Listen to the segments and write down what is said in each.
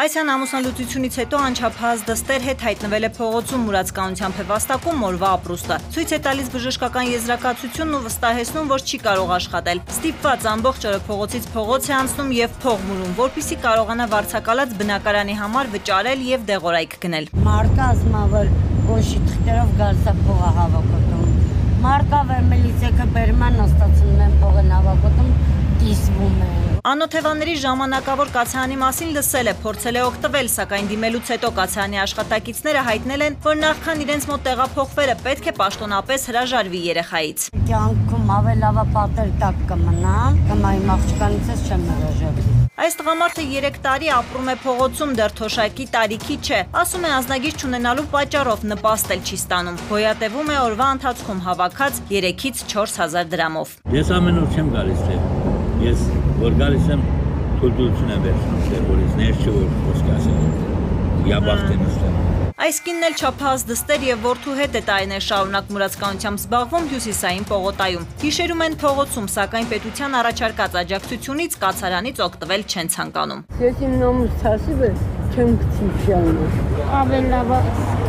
Այսյան ամուսնալուծությունից հետո անչափահաս դստեր հետ հայտնվել է փողոցում մուրացկանությամբ է վաստակում օրվա ապրուստը։ Ցույց է տալիս բժշկական եզրակացությունն ու վստահեցնում, որ չի կարող աշխատել։ Ստիպված ամբողջ օրը փողոցից փողոց է անցնում եւ փող մուրում, որpիսի կարողանա վարձակալած բնակարանի համար վճարել եւ դեղորայք գնել։ Մարկա ասմավոր ոչի թղթերով գալսա փողը հավաքոտում։ Մարկա վերմելիցեկը բերման աստացնում են փողը հավաքոտում դիսվում է Անօթևանների ժամանակավոր կացանի մասին լսել է, փորձել է օգտվել, սակայն դիմելուց հետո կացանի աշխատակիցները հայտնել են, որ նախքան իրենց մոտ տեղափոխվելը պետք է պաշտոնապես հրաժարվի երեխայից։ Կյանքում ավելավա պատեր տակ կմնամ, կմա իմ աղջկանից չեմ հրաժարվի։ Այս տղամարդը 3 տարի ապրում է փողոցում, դեռ թոշակի տարիքի չէ։ Ասում է ազնագիր չունենալու պատճառով նպաստել չի ստանում։ Գոյատևում է օրվա ընթացքում հավաքած 3-ից 4000 դրամով։ Ես ամեն օր չեմ գալիս թե ես որ գալիս եմ թույլտվություն եմ վերցնում դերորից ներ չէ որ խոսք ասել я բախտեն ուստեմ Այս կինն էլ չափահաս դստեր եւ որդու հետ է տարիներ շարունակ մուրացկանությամբ զբաղվում հյուսիսային պողոտայում։ Գիշերում են փողոցում, սակայն պետության առաջարկած աջակցությունից կացարանից օգտվել չեն ցանկանում։ Ես իմ նոմս հասիվը չեմ քցիչանը։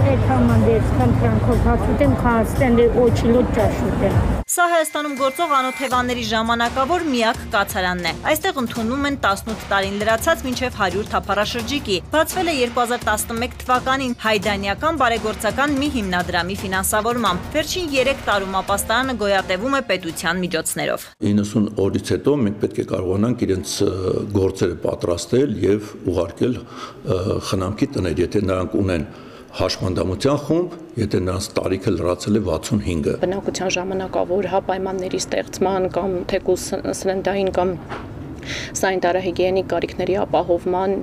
Ավելավա էթամանդես կընտրանքով հացուտեմ քաստեն դե օչիլոտ ճաշուտեմ։ Սա Հայաստանում գործող անօթևանների ժամանակավոր միակ կացարանն է։ Այստեղ ընդունում են 18 տարին լրացած մինչև 100 թափառաշրջիկի։ Բացվել է 2011 թվականին հայդանիական բարեգործական մի հիմնադրամի ֆինանսավորմամբ։ Վերջին 3 տարում ապաստարանը գոյատևում է պետության միջոցներով։ 90 օրից հետո մենք պետք է կարողանանք իրենց գործերը պատրաստել եւ ուղարկել խնամքի տներ, եթե նրանք ունեն հաշմանդամության խումբ, եթե նրանց տարիքը լրացել է 65-ը։ Բնակության ժամանակավոր հա պայմանների ստեղծման կամ թեկուզ սննդային կամ սանիտարահիգիենիկ կարիքների ապահովման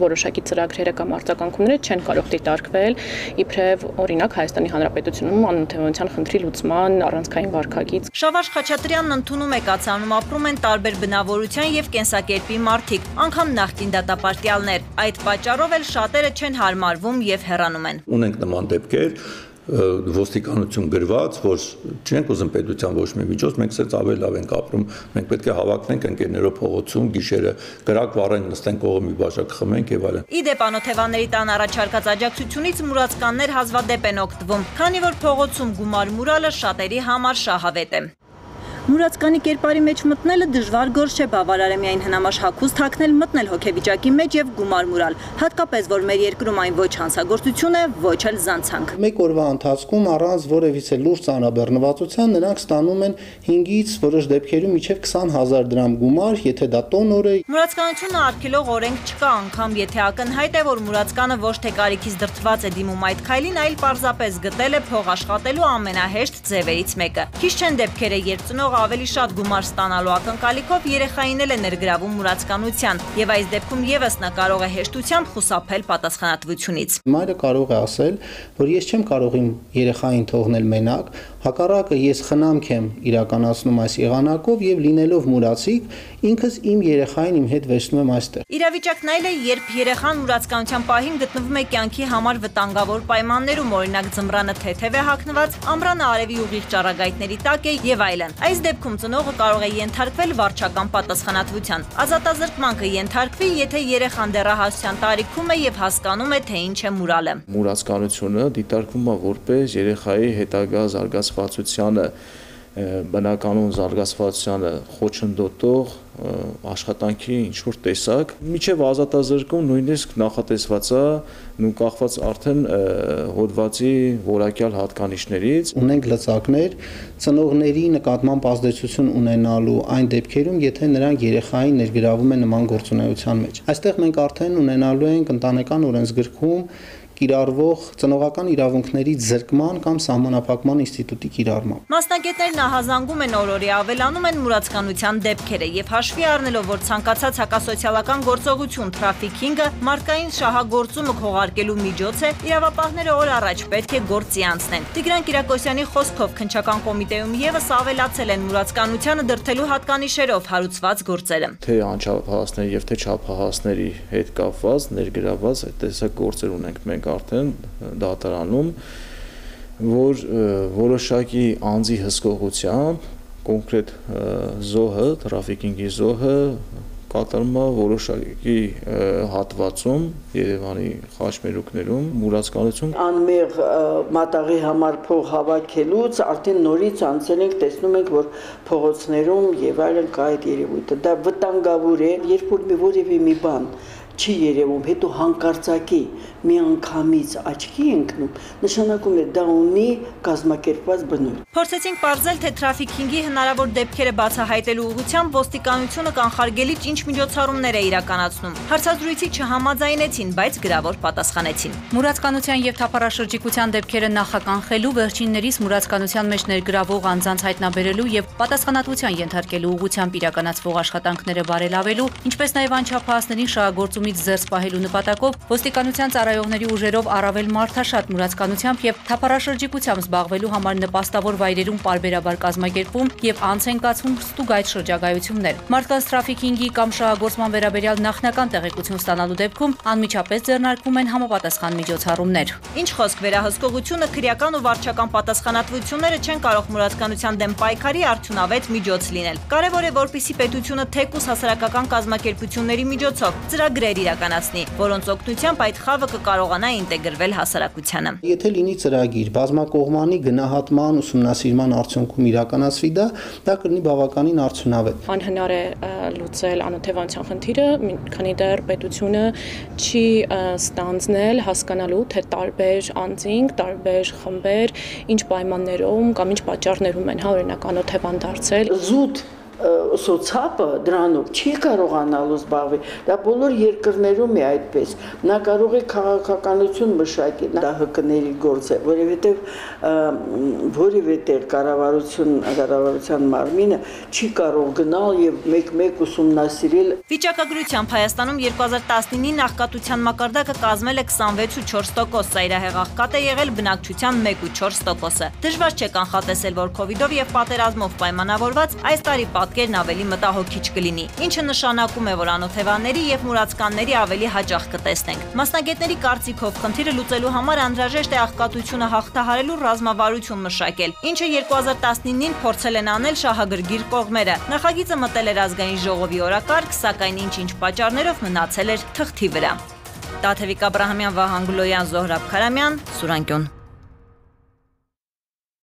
որոշակի ծրագրերը կամ արձագանքումները չեն կարող դիտարկվել իբրև օրինակ Հայաստանի Հանրապետությունում անօթևանության խնդրի լուծման առանցքային վարկագիծ։ Շավարժ Խաչատրյանն ընդունում է կացանում ապրում են տարբեր բնավորության եւ կենսակերպի մարդիկ, անգամ նախկին դատապարտյալներ։ Այդ պատճառով էլ շատերը չեն հարմարվում եւ հեռանում են։ Ունենք նման դեպքեր, ոստիկանություն գրված, որ չենք ուզում պետության ոչ մի միջոց, մենք սենց ավելի լավ ենք ապրում։ Մենք պետք է հավաքնենք ընկերներով փողոցում, գիշերը գրակ վառեն, նստենք կողը մի բաժակ խմենք եւ այլն։ Իդեպ անօթևանների տան առաջարկած աջակցությունից մուրացկաններ հազվադեպ են օգտվում, քանի որ փողոցում գումար մուրալը շատերի համար շահավետ է։ Մուրացկանի կերպարի մեջ մտնելը դժվար գործ չէ, բավարար է միայն հնամաշ հագուստ հագնել, մտնել հոգեվիճակի մեջ եւ գումար մուրալ։ Հատկապես որ մեր երկրում այն ոչ հանցագործություն է, ոչ էլ զանցանք։ Մեկ օրվա ընթացքում առանց որևիցե լուրջ ծանրաբեռնվածության նրանք ստանում են 5-ից որոշ դեպքերում միջև 20000 դրամ գումար, եթե դա տոնոր է։ Մուրացկանությունը արգելող օրենք չկա, անգամ եթե ակնհայտ է, որ մուրացկանը ոչ թե կարիքից դրթված է դիմում այդ քայլին, այլ պարզապես գտել է փող աշխատելու ամենահեշտ ձևերից մեկը։ Քիչ չեն դեպքերը, երբ ծնող ծնողը ավելի շատ գումար ստանալու ակնկալիքով երեխային էլ է ներգրավում մուրացկանության, եւ այս դեպքում եւս նա կարող է հեշտությամբ խուսափել պատասխանատվությունից։ Մայրը կարող է ասել, որ ես չեմ կարող իմ երեխային թողնել մենակ, հակառակը ես խնամք եմ իրականացնում այս եղանակով եւ լինելով մուրացիկ, ինքս իմ երեխային իմ հետ վերցնում եմ այստեղ։ Իրավիճակն այլ է, երբ երեխան մուրացկանության պահին գտնվում է կյանքի համար վտանգավոր պայմաններում, օրինակ ձմռանը թեթև է հագնված, ամռանը արևի ուղիղ ճառագայթների տակ է եւ այլն։ Այս դեպքում ծնողը կարող է ենթարկվել վարչական պատասխանատվության։ Ազատազրկման կենթարկվի, եթե երեխան դեռահասության տարիքում է եւ հասկանում է, թե ինչ է մուրալը։ Մուրացկանությունը դիտարկվում է որպես երեխայի հետագա զարգացվածությանը բնականոն զարգացվածությանը խոչընդոտող աշխատանքի ինչ որ տեսակ միջև ազատազրկում նույնիսկ նախատեսված է ու կախված արդեն հոդվածի որակյալ հատկանիշներից ունենք լծակներ ծնողների նկատմամբ ազդեցություն ունենալու այն դեպքերում եթե նրանք երեխային ներգրավում են նման գործունեության մեջ այստեղ մենք արդեն ունենալու ենք ընտանեկան օրենսգրքում կիրառվող ծնողական իրավունքների զրկման կամ սահմանափակման ինստիտուտի կիրառմամբ։ Մասնագետներն ահազանգում են օրորի ավելանում են մուրացկանության դեպքերը եւ հաշվի առնելով, որ ցանկացած հակասոցիալական գործողություն թրաֆիքինգը մարդկային շահագործումը քողարկելու միջոց է, իրավապահները օր առաջ պետք է գործի անցնեն։ Տիգրան Կիրակոսյանի խոսքով քնչական կոմիտեում եւս ավելացել են մուրացկանությանը դրթելու հատկանիշերով հարուցված գործերը։ Թե անչափահասների եւ թե չափահասների հետ կապված ներգրաված այդ տեսակ գործեր ունենք մենք ենք արդեն դատարանում, որ որոշակի անձի հսկողությամբ կոնկրետ զոհը, տրաֆիկինգի զոհը կատարում է որոշակի հատվածում Երևանի խաչմերուկներում մուրացկանություն անմեղ մատաղի համար փող հավաքելուց արդեն նորից անցել ենք տեսնում ենք որ փողոցներում եւ այլն կա այդ երևույթը դա վտանգավոր է երբ որ մի որևէ մի բան չի երևում, հետո հանկարծակի մի անգամից աչքի ընկնում, նշանակում է դա ունի կազմակերպված բնույթ։ Փորձեցինք ողջել, թե թրաֆիքինգի հնարավոր դեպքերը բացահայտելու ուղղությամբ ոստիկանությունը կանխարգելիչ ինչ միջոցառումներ է իրականացնում։ Հարցազրույցի չհամաձայնեցին, բայց գրավոր պատասխանեցին։ Մուրացկանության եւ թափառաշրջիկության դեպքերը նախականխելու վերջիններիս մուրացկանության մեջ ներգրավող անձանց հայտնաբերելու եւ պատասխանատվության ենթարկելու ուղղությամբ իրականացվող աշխատանքները բարելավելու, ինչպես նաեւ անչափահասներին շահագործում կազմից զերծ պահելու նպատակով ոստիկանության ծառայողների ուժերով առավել մարդաշատ մուրացկանությամբ եւ թափառաշրջիկությամբ զբաղվելու համար նպաստավոր վայրերում parberabar կազմակերպում եւ անց են կացվում ստուգայթ շրջագայություններ։ Մարդկանց տրաֆիքինգի կամ շահագործման վերաբերյալ նախնական տեղեկություն ստանալու դեպքում անմիջապես ձեռնարկվում են համապատասխան միջոցառումներ։ Ինչ խոսք վերահսկողությունը քրեական ու վարչական պատասխանատվությունները չեն կարող մուրացկանության դեմ պայքարի արդյունավետ միջոց լինել։ Կարևոր է որպիսի պետությունը թեկուս հասարակական կազմակերպությունների միջոցով ծրագրեր ծրագրեր իրականացնի, որոնց օգնությամբ այդ խավը կկարողանա ինտեգրվել հասարակությանը։ Եթե լինի ծրագիր, բազմակողմանի գնահատման ուսումնասիրման արդյունքում իրականացվի դա, դա կլինի բավականին արդյունավետ։ Անհնար է լուծել անօթևանության խնդիրը, քանի դեռ պետությունը չի ստանձնել հասկանալու, թե տարբեր անձինք, տարբեր խմբեր ինչ պայմաններում կամ ինչ պատճառներում են հա օրինակ անօթևան դարձել։ Զուտ սոցիալը դրանով չի կարողանալու զբաղվել։ Դա բոլոր երկրներում է այդպես։ Նա կարող է քաղաքականություն մշակել, դա հկների գործ է, որովհետև որևէ տեղ կառավարություն, կառավարության մարմինը չի կարող գնալ եւ մեկ-մեկ ուսումնասիրել։ Վիճակագրությամբ Հայաստանում 2019-ի նախկատության մակարդակը կազմել է 26.4%, ծայրահեղ աղքատ է եղել բնակչության 1.4%-ը։ Դժվար չէ կանխատեսել, որ իդով եւ պատերազմով պայմանավորված այս տարի պատկերն ավելի մտահոգիչ կլինի, ինչը նշանակում է, որ անօթևանների եւ մուրացկանների ավելի հաճախ կտեսնենք։ Մասնագետների կարծիքով խնդիրը լուծելու համար անհրաժեշտ է աղքատությունը հաղթահարելու ռազմավարություն մշակել, ինչը 2019-ին փորձել են անել շահագրգիռ կողմերը։ Նախագիծը մտել էր ազգային ժողովի օրակարգ, սակայն ինչ-ինչ պատճառներով մնացել էր թղթի վրա։ Տաթևիկ Աբ รา համյան, Վահան Գլոյան, Զոհրաբ Խարամյան, Սուրանկյուն